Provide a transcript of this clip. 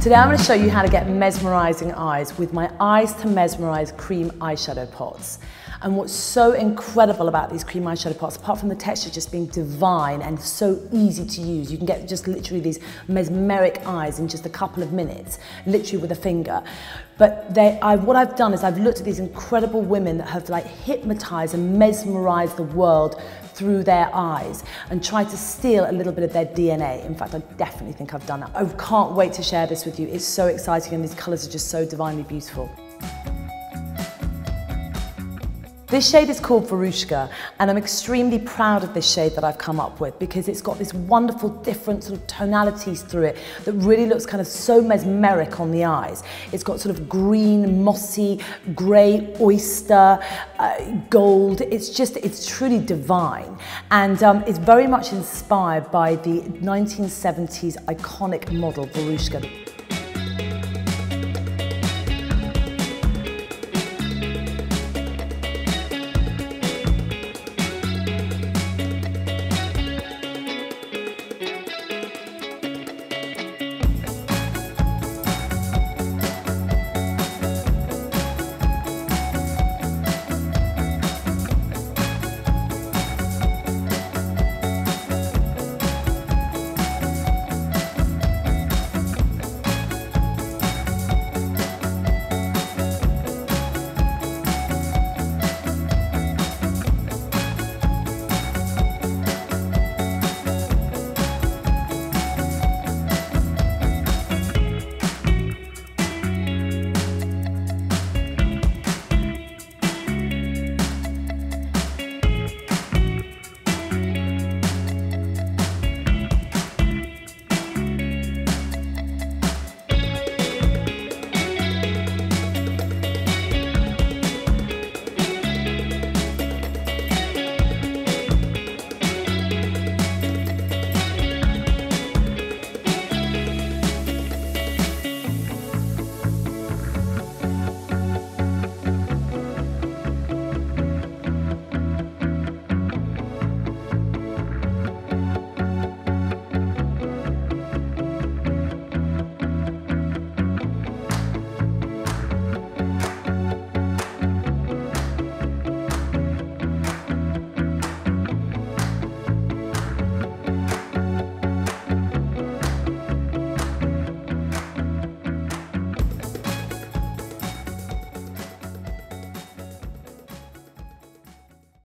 Today I'm going to show you how to get mesmerising eyes with my Eyes to Mesmerise cream eyeshadow pots. And what's so incredible about these cream eyeshadow pots, apart from the texture just being divine and so easy to use, you can get just literally these mesmeric eyes in just a couple of minutes, literally with a finger. But they, I, what I've done is I've looked at these incredible women that have like hypnotized and mesmerized the world through their eyes and try to steal a little bit of their DNA. In fact, I definitely think I've done that. I can't wait to share this with you. It's so exciting and these colors are just so divinely beautiful. This shade is called Veruschka and I'm extremely proud of this shade that I've come up with because it's got this wonderful different sort of tonalities through it that really looks kind of so mesmeric on the eyes. It's got sort of green, mossy, grey, oyster, uh, gold. It's just, it's truly divine. And um, it's very much inspired by the 1970s iconic model Veruschka.